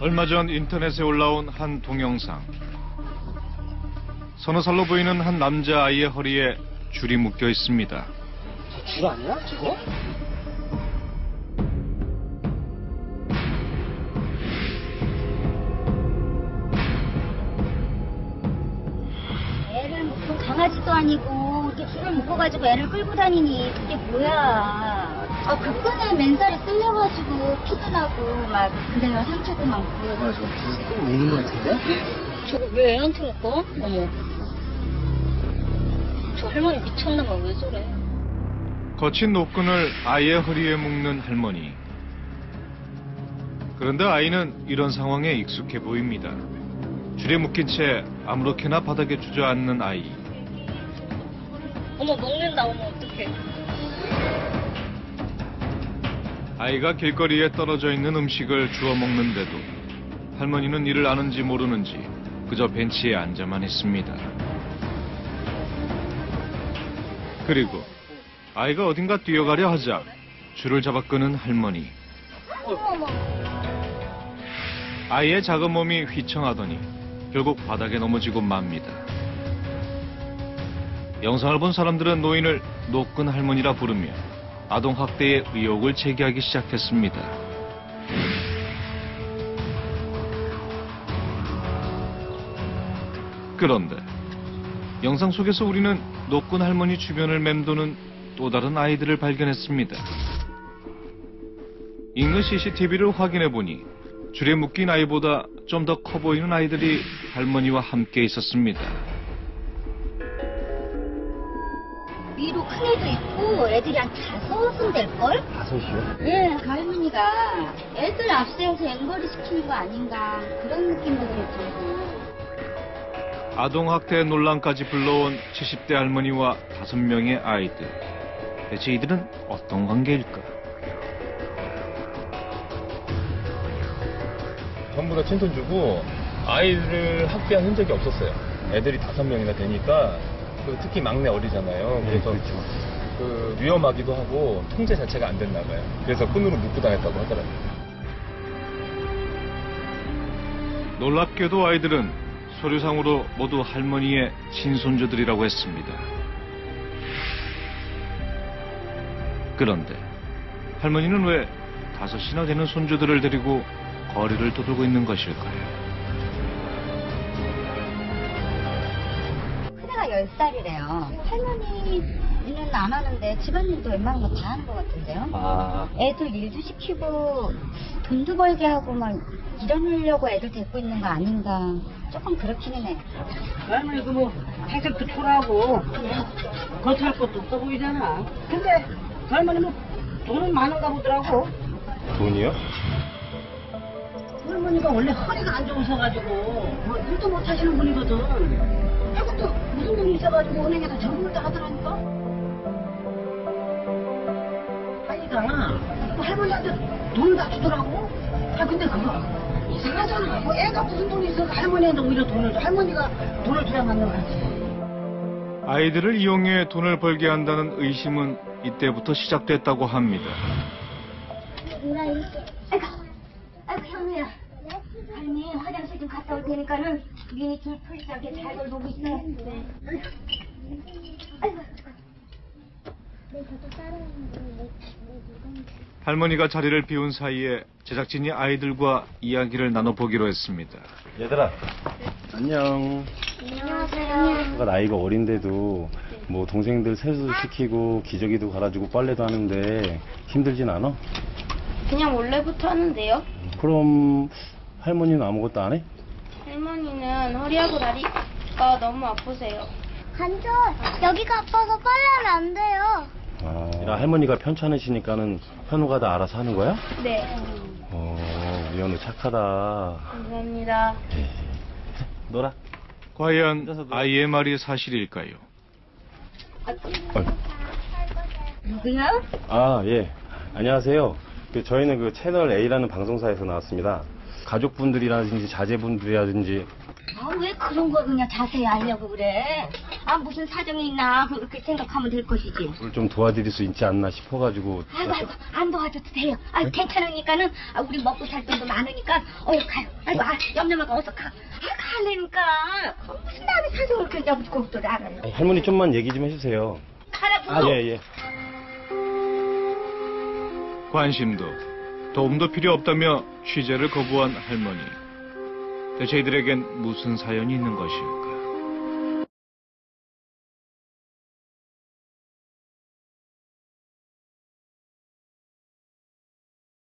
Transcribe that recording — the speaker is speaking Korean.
얼마 전 인터넷에 올라온 한 동영상. 서너 살로 보이는 한 남자 아이의 허리에 줄이 묶여 있습니다. 줄 아니야, 저거? 묶고 강아지도 아니고 이렇게 줄을 묶어가지고 애를 끌고 다니니 그게 뭐야? 아 가끔은 맨살이 쓸려가지고 피도 나고 막 그래요 상처도 많고. 아, 저거 줄 우는 것 같은데? 저거 왜 애한테 묶어? 어머. 저 할머니 미쳤나 봐 왜 저래? 거친 노끈을 아이의 허리에 묶는 할머니. 그런데 아이는 이런 상황에 익숙해 보입니다. 줄에 묶인 채 아무렇게나 바닥에 주저앉는 아이. 어머 먹는다 어머 어떡해. 아이가 길거리에 떨어져 있는 음식을 주워 먹는데도 할머니는 이를 아는지 모르는지 그저 벤치에 앉아만 있습니다. 그리고 아이가 어딘가 뛰어가려 하자 줄을 잡아 끄는 할머니. 아이의 작은 몸이 휘청하더니 결국 바닥에 넘어지고 맙니다. 영상을 본 사람들은 노인을 노끈 할머니라 부르며 아동학대의 의혹을 제기하기 시작했습니다. 그런데 영상 속에서 우리는 노끈 할머니 주변을 맴도는 또 다른 아이들을 발견했습니다. 인근 CCTV를 확인해 보니 줄에 묶인 아이보다 좀 더 커 보이는 아이들이 할머니와 함께 있었습니다. 위로 큰 애도 있고 애들이 한 다섯은 될걸? 다섯이요? 예, 그 할머니가 애들 앞세워서 앵벌이 시키는 거 아닌가 그런 느낌도 들고 아동학대 논란까지 불러온 70대 할머니와 5명의 아이들. 대체 이들은 어떤 관계일까? 전부 다 친손 주고 아이들을 학대한 흔적이 없었어요. 애들이 다섯 명이나 되니까 그 특히 막내 어리잖아요. 그래서 그 위험하기도 하고 통제 자체가 안 됐나 봐요. 그래서 끈으로 묶고 다녔다고 하더라고요. 놀랍게도 아이들은 서류상으로 모두 할머니의 친손주들이라고 했습니다. 그런데 할머니는 왜 다섯이나 되는 손주들을 데리고 거리를 떠돌고 있는 것일까요? 10살이래요 할머니는 안 하는데 집안일도 웬만한 거 다 하는 것 같은데요 아, 애들 일도 시키고 돈도 벌게 하고 막 이러려고 애들 데리고 있는 거 아닌가 조금 그렇기는 해요 할머니 그뭐 행색도 초라하고 거창할 것도 없어 보이잖아. 근데 그 할머니 뭐 돈은 많은가 보더라고. 돈이요? 그 할머니가 원래 허리가 안 좋으셔가지고 뭐 일도 못 하시는 분이거든. 무슨 일이 있어가지고 은행에서 전문을 다 하더라니까. 아이가 그 할머니한테 돈을 다 주더라고. 아 근데 그거 이상하잖아. 뭐 애가 무슨 돈이 있어서 할머니한테 오히려 돈을 줘. 할머니가 돈을 줘야 맞는 거지. 아이들을 이용해 돈을 벌게 한다는 의심은 이때부터 시작됐다고 합니다. 누나 이렇게 아이고 아이고 현우야 할머니 좀 테니까는 미니 줄 풀지 않게 잘 돌보고 있어 네. 할머니가 자리를 비운 사이에 제작진이 아이들과 이야기를 나눠보기로 했습니다. 얘들아 안녕 안녕하세요 내가 나이가 어린데도 뭐 동생들 세수도 시키고 기저귀도 갈아주고 빨래도 하는데 힘들진 않아? 그냥 원래부터 하는데요. 그럼 할머니는 아무것도 안 해? 할머니는 허리하고 다리가 너무 아프세요. 간절 여기가 아파서 빨래하면 안 돼요. 아, 할머니가 편찮으시니까는 현우가 다 알아서 하는 거야? 네, 어, 우리 현우 착하다. 감사합니다. 놀아. 과연 아이의 말이 사실일까요? 누구야? 아, 예. 안녕하세요. 그 저희는 그 채널 A라는 방송사에서 나왔습니다. 가족분들이라든지 자제분들이라든지 아 왜 그런 거 그냥 자세히 알려고 그래 아 무슨 사정이 있나 그렇게 생각하면 될 것이지. 저를 좀 도와드릴 수 있지 않나 싶어가지고 아이고 아이고 안 도와줘도 돼요. 아 괜찮으니까는 아, 우리 먹고 살 돈도 많으니까 어여 가요. 아이고 아, 염려마가 어서 가. 아 가려니까 그 무슨 남의 사정을 그렇게 붙고 또 알아요. 아니, 할머니 좀만 얘기 좀 해주세요. 가라고. 아, 예, 예. 관심도 도움도 필요 없다며 취재를 거부한 할머니. 대체 이들에겐 무슨 사연이 있는 것일까?